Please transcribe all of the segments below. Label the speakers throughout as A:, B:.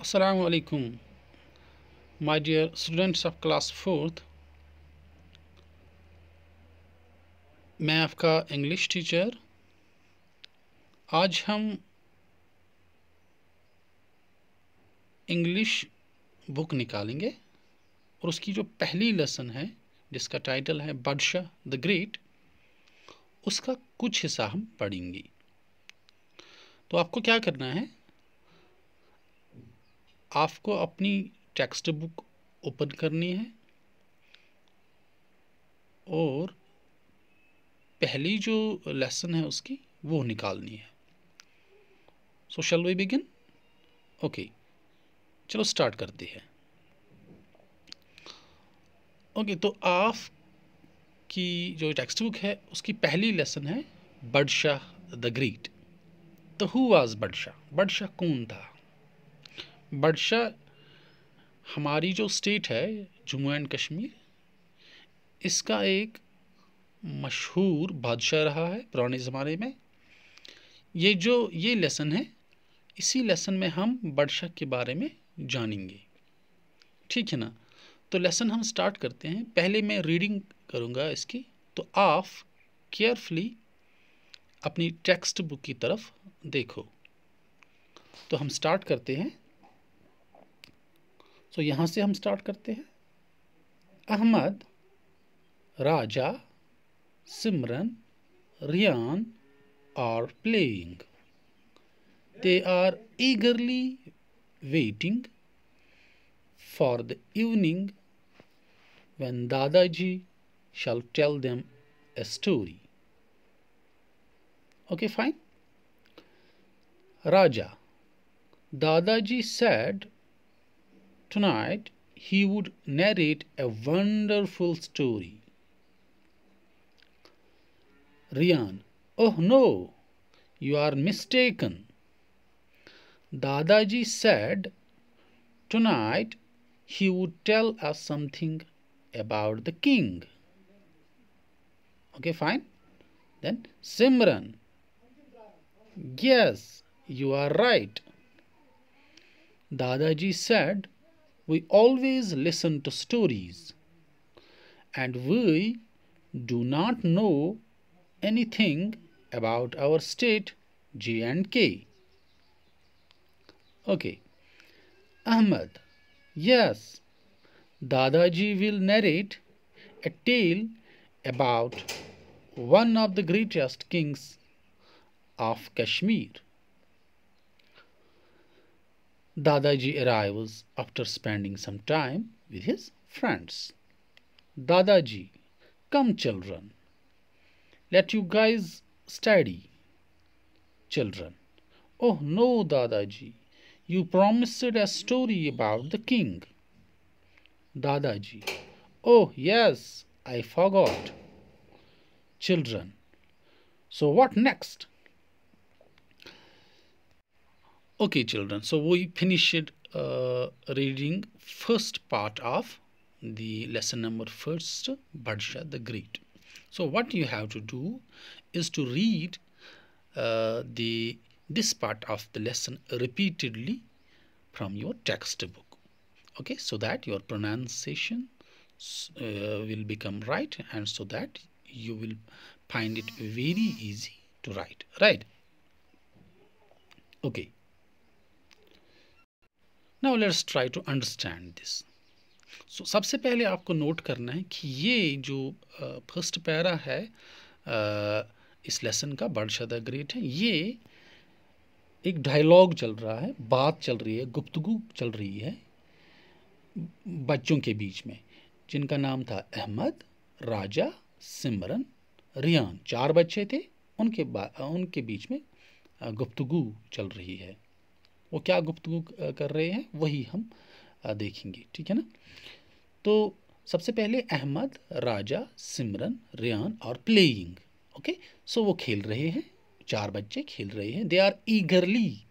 A: Assalamu alaikum my dear students of class fourth. मैं आपका English teacher आज हम इंग्लिश बुक निकालेंगे और उसकी जो पहली लेसन है, जिसका टाइटल है बादशाह द ग्रेट उसका कुछ हिस्सा हम पढ़ेंगे। तो आपको क्या करना है? आपको अपनी टेक्स्ट बुक ओपन करनी है और पहली जो लेसन है उसकी वो निकालनी है। So shall we begin okay चलो स्टार्ट करते हैं। ओके तो आप की जो टेक्स्ट बुक है, उसकी पहली लेसन है, बडशाह द ग्रेट। तो हु वाज बडशाह? बडशाह कौन था? बडशाह हमारी जो स्टेट है, जम्मू एंड कश्मीर, इसका एक मशहूर बादशाह रहा है पुराने ज़माने में। ये जो, ये लेसन है, इसी लेसन में हम बडशाह के बारे में जानेंगे। ठीक है ना? तो लेसन हम स्टार्ट करते हैं। पहले मैं रीडिंग करूँगा इसकी। तो आप केयरफुली अपनी टेक्स्ट बुक की तरफ़ देखो। तो हम स्टार्ट करते हैं। तो यहाँ से हम स्टार्ट करते हैं। Ahmed, Raja, Simran, Riyan are playing they are eagerly waiting for the evening when Dadaji shall tell them a story okay fine Raja, Dadaji said Tonight he would narrate a wonderful story. Rian, oh no, you are mistaken. Dadaji said tonight he would tell us something about the king. Okay, fine. Then Simran. Yes, you are right. Dadaji said we always listen to stories and we do not know anything about our state J and K. Okay. Ahmed. Yes. Dadaji will narrate a tale about one of the greatest kings of Kashmir. Dadaji arrives after spending some time with his friends. Dadaji, come children, let you guys study. Children, oh no, Dadaji, you promised a story about the king. Dadaji, oh yes, I forgot. Children, so what next? Okay children. So we finished uh, reading first part of the lesson number first Badshah the Great. So what you have to do is to read uh, the this part of the lesson repeatedly from your textbook. Okay so that your pronunciation uh, will become right and so that you will find it very easy to write. Right? Okay now let's try to understand this so सबसे पहले आपको note करना है कि ये जो first para है uh, इस लेसन का बड़शदा ग्रेट है ये एक डायलॉग चल रहा है बात चल रही है गुफ्तगु चल रही है बच्चों के बीच में जिनका नाम था अहमद राजा सिमरन रियान। चार बच्चे थे उनके उनके बीच में गुप्तगु चल रही है। वो क्या गुफ्तु कर रहे हैं, वही हम देखेंगे, ठीक है ना? तो सबसे पहले अहमद, राजा, सिमरन, रियान और प्लेइंग, ओके? सो वो खेल रहे हैं, चार बच्चे खेल रहे हैं they are eagerly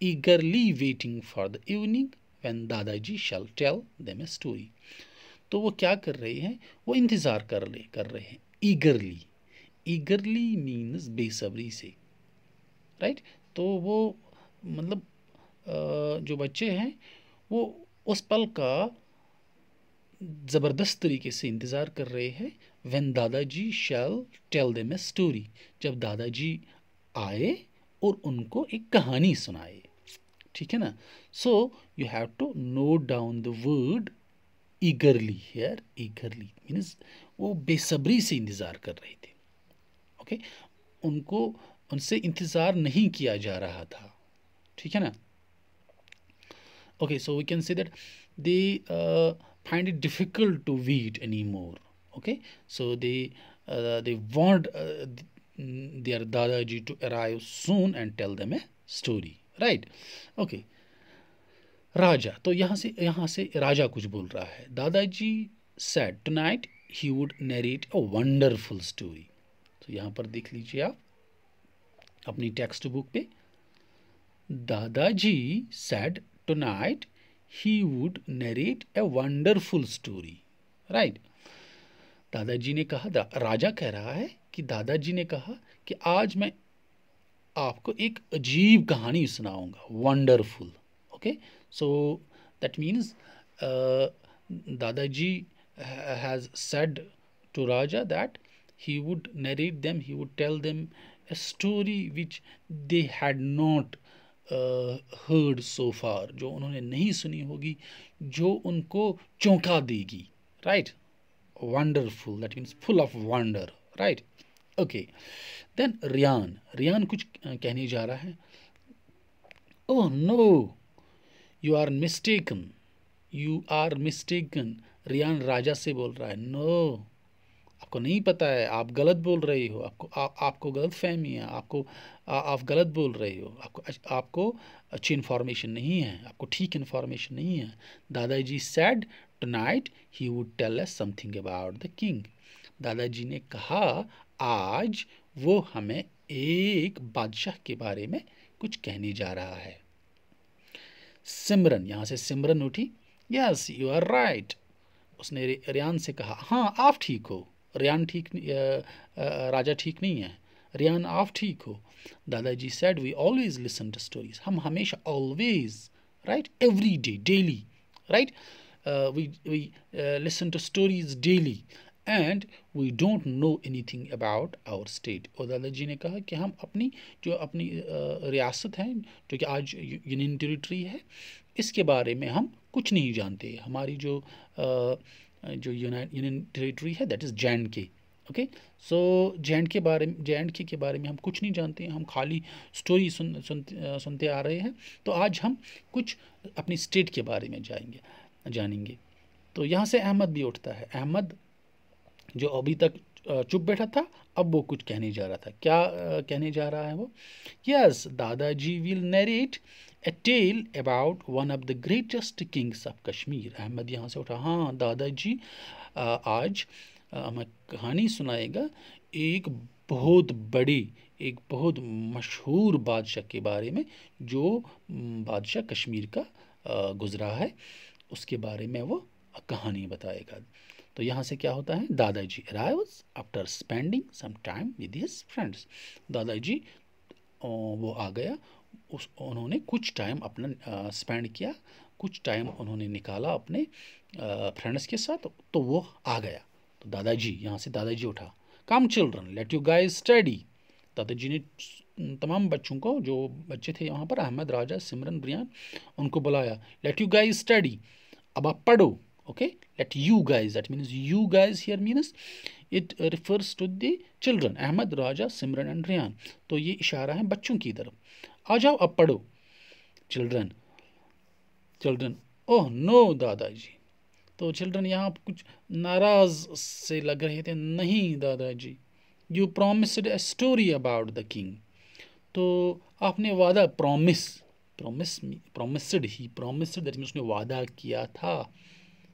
A: eagerly waiting for the evening when Dadaji shall tell them a story तो वो क्या कर रहे हैं? वो इंतज़ार कर रहे कर रहे हैं ईगरली ईगरली मीन्स बेसब्री से राइट right? तो वो मतलब जो बच्चे हैं, वो उस पल का ज़बरदस्त तरीके से इंतज़ार कर रहे हैं when Dadaji shall tell them a story जब दादाजी आए और उनको एक कहानी सुनाए। ठीक है ना? So you have to note down the word eagerly here eagerly means वो बेसब्री से इंतज़ार कर रहे थे। Okay okay? उनको, उनसे इंतज़ार नहीं किया जा रहा था। ठीक है ना? Okay so we can see that they find it difficult to wait any more okay so they they want their Dadaji to arrive soon and tell them a story right okay Raja तो यहाँ से यहाँ से राजा कुछ बोल रहा है। Dadaji said tonight he would narrate a wonderful story तो यहाँ पर देख लीजिए आप, अपनी टेक्स्ट बुक पे Dadaji said tonight he would narrate a wonderful story right दादाजी ने कहा राजा कह रहा है कि दादाजी ने कहा कि आज मैं आपको एक अजीब कहानी सुनाऊँगा wonderful okay so that means Dadaji has said to Raja that he would narrate them, he would tell them a story which they had not heard so far जो उन्होंने नहीं सुनी होगी जो उनको चौंका देगी right wonderful that means full of wonder right okay then Riyan Riyan कुछ कहने जा रहा है ओह no you are mistaken you are mistaken Riyan Raja से बोल रहा है नो no, आपको नहीं पता है आप गलत बोल रहे हो आपको आ, आपको गलत फहमी है आपको आ, आप गलत बोल रहे हो आपको आपको अच्छी इन्फॉर्मेशन नहीं है आपको ठीक इन्फॉर्मेशन नहीं है। Dadaji said tonight he would tell us something about the king दादाजी ने कहा आज वो हमें एक बादशाह के बारे में कुछ कहने जा रहा है. सिमरन यहाँ से सिमरन उठी। यस यू आर राइट उसने रियान से कहा हाँ आप ठीक हो। रियान ठीक राजा ठीक नहीं है। रियान आप ठीक हो। Dadaji said we always listen to stories हम हमेशा always right every day daily right we we listen to stories daily and we don't know anything about our state और दादाजी ने कहा कि हम अपनी, जो अपनी रियासत है, जो कि आज यूनियन टेरिटरी है, इसके बारे में हम कुछ नहीं जानते। हमारी जो जो यूनियन टेरिटरी है that is J and K okay so J and K बारे में जे एंड के के बारे में हम कुछ नहीं जानते हैं हम खाली स्टोरी सुन सुन सुनते आ रहे हैं। तो आज हम कुछ अपनी स्टेट के बारे में जाएँगे, जानेंगे। तो यहाँ से अहमद भी उठता है। अहमद, जो अभी तक चुप बैठा था, अब वो कुछ कहने जा रहा था। क्या कहने जा रहा है वो? Yes Dadaji will narrate a tale about one of the greatest kings of Kashmir Ahmad यहाँ से उठा। हाँ दादाजी आज हमें कहानी सुनाएगा एक बहुत बड़ी, एक बहुत मशहूर बादशाह के बारे में, जो बादशाह कश्मीर का गुज़रा है। उसके बारे में वो कहानी बताएगा। तो यहाँ से क्या होता है? Dadaji arrivals after spending some time with his friends दादाजी वो आ गया। उस, उन्होंने कुछ टाइम अपना स्पेंड किया। कुछ टाइम उन्होंने निकाला अपने फ्रेंड्स के साथ तो वो आ गया। तो दादाजी, यहाँ से दादाजी उठा। Come children let you guys study दादाजी ने तमाम बच्चों को, जो बच्चे थे यहाँ पर, अहमद, राजा, सिमरन ब्रियान उनको बुलाया। लेट यू गाइस स्टडी अब आप पढ़ो। Okay let you guys that means you guys here means it refers to the children Ahmad Raja Simran and Riyan तो ये इशारा है बच्चों की तरफ़। आ जाओ, अब पढ़ो। चिल्ड्रन चिल्ड्रन ओह नो दादाजी। तो चिल्ड्रन यहाँ कुछ नाराज़ से लग रहे थे। नहीं, Dadaji. You promised a story about the king तो आपने वादा promise promise promised he promised that mean उसने वादा किया था।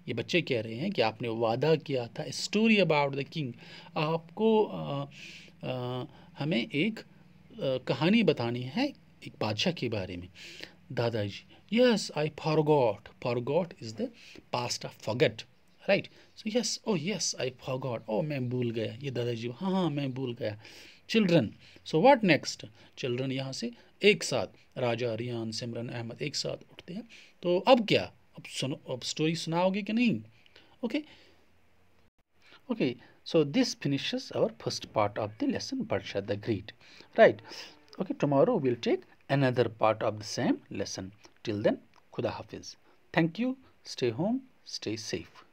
A: ये बच्चे कह रहे हैं कि आपने वादा किया था स्टोरी अबाउट द किंग आपको आ, आ, हमें एक आ, कहानी बतानी है एक बादशाह के बारे में। Dadaji yes I forgot forgot is the past of forget right so yes oh yes I forgot oh मैं भूल गया। ये दादाजी हाँ हाँ मैं भूल गया। Children so what next children यहाँ से एक साथ राजा रियान सिमरन अहमद एक साथ उठते हैं। तो अब क्या? अब सुनो, अब स्टोरी सुनाओगे कि नहीं? Okay okay so this finishes our first part of the lesson Barsha the great right okay tomorrow will take another part of the same lesson till then खुदा हाफिज thank you stay home stay safe